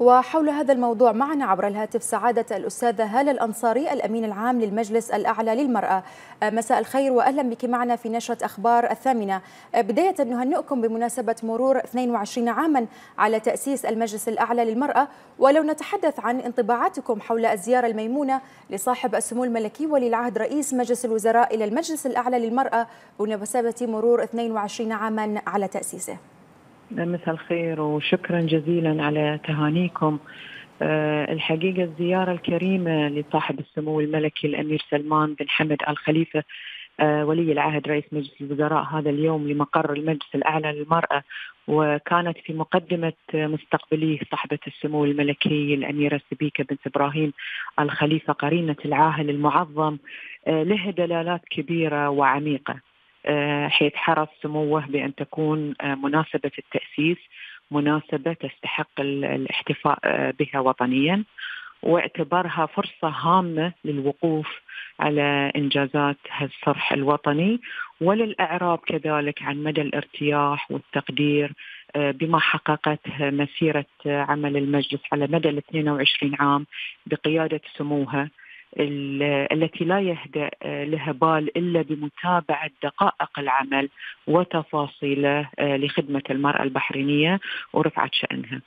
وحول هذا الموضوع معنا عبر الهاتف سعادة الأستاذة هالة الأنصاري الأمين العام للمجلس الأعلى للمرأة. مساء الخير وأهلا بك معنا في نشرة أخبار الثامنة. بداية نهنئكم بمناسبة مرور 22 عاما على تأسيس المجلس الأعلى للمرأة. ولو نتحدث عن انطباعاتكم حول الزيارة الميمونة لصاحب السمو الملكي ولي العهد رئيس مجلس الوزراء إلى المجلس الأعلى للمرأة بمناسبة مرور 22 عاما على تأسيسه. مساء الخير وشكرا جزيلا على تهانيكم. أه الحقيقة الزيارة الكريمة لصاحب السمو الملكي الأمير سلمان بن حمد آل خليفة أه ولي العهد رئيس مجلس الوزراء هذا اليوم لمقر المجلس الأعلى للمرأة وكانت في مقدمة مستقبليه صاحبة السمو الملكي الأميرة سبيكة بنت إبراهيم الخليفة قرينة العاهل المعظم أه له دلالات كبيرة وعميقة. حيث حرص سموه بأن تكون مناسبة التأسيس مناسبة تستحق الاحتفاء بها وطنيا واعتبرها فرصة هامة للوقوف على إنجازات الصرح الوطني وللإعراب كذلك عن مدى الارتياح والتقدير بما حققته مسيرة عمل المجلس على مدى ال 22 عام بقيادة سموها. التي لا يهدأ لها بال إلا بمتابعة دقائق العمل وتفاصيله لخدمة المرأة البحرينية ورفعة شأنها.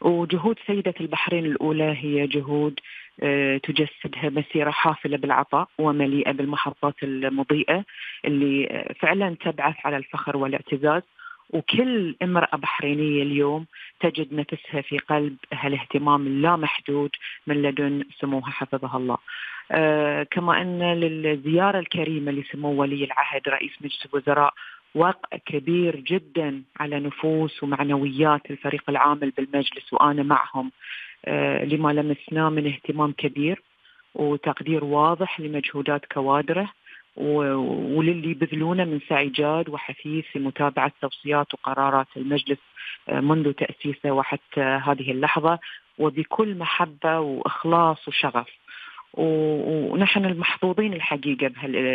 وجهود سيدة البحرين الأولى هي جهود تجسدها مسيرة حافلة بالعطاء ومليئة بالمحطات المضيئة اللي فعلا تبعث على الفخر والاعتزاز. وكل امرأة بحرينية اليوم تجد نفسها في قلب هالاهتمام اللامحدود من لدن سموها حفظها الله. آه كما أن للزيارة الكريمة لسمو ولي العهد رئيس مجلس الوزراء وقع كبير جدا على نفوس ومعنويات الفريق العامل بالمجلس وأنا معهم آه لما لمسناه من اهتمام كبير وتقدير واضح لمجهودات كوادره. وللي يبذلونه من سعي جاد وحثيث في متابعة توصيات وقرارات المجلس منذ تأسيسه وحتى هذه اللحظة وبكل محبة وإخلاص وشغف. ونحن المحظوظين الحقيقة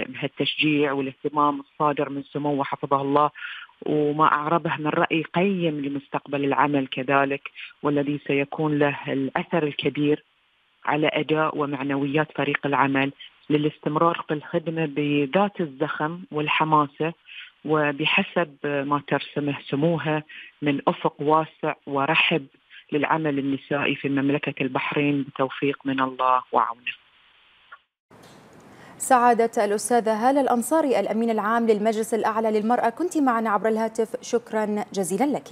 بهالتشجيع والاهتمام الصادر من سموه حفظه الله وما أعربه من رأي قيم لمستقبل العمل كذلك والذي سيكون له الأثر الكبير على أداء ومعنويات فريق العمل للاستمرار في الخدمة بذات الزخم والحماسة وبحسب ما ترسمه سموها من أفق واسع ورحب للعمل النسائي في مملكة البحرين بتوفيق من الله وعونه. سعادة الأستاذة هالة الأنصاري الأمين العام للمجلس الأعلى للمرأة كنت معنا عبر الهاتف. شكرا جزيلا لك.